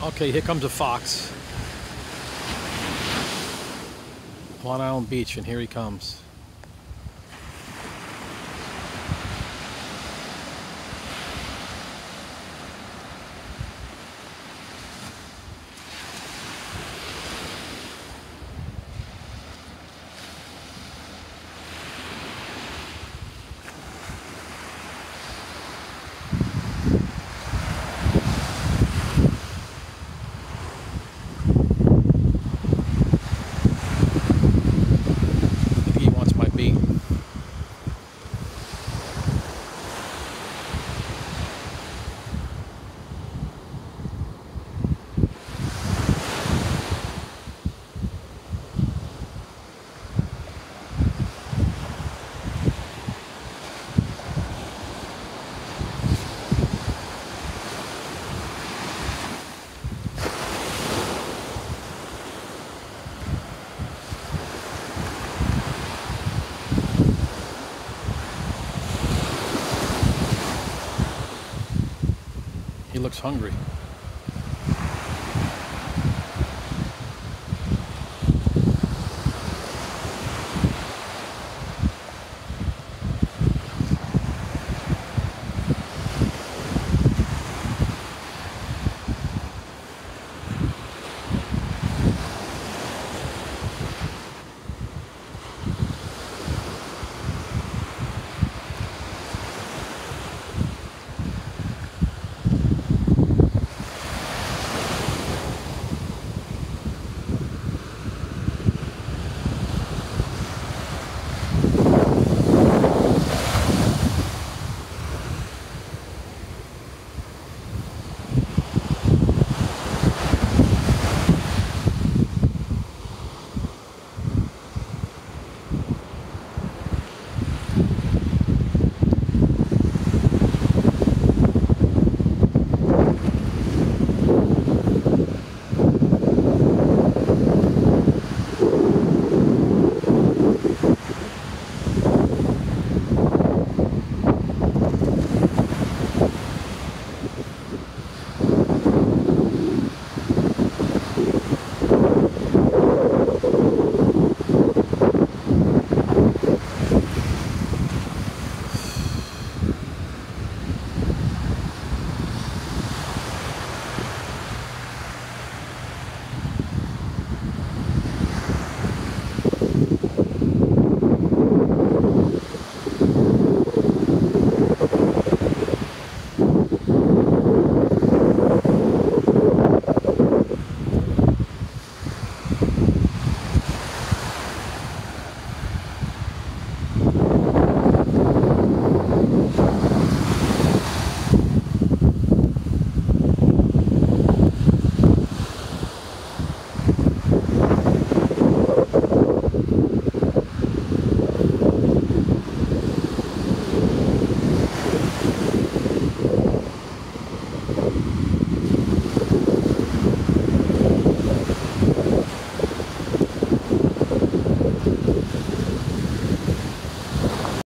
Okay, here comes a fox. Long Island Beach, and here he comes. He looks hungry.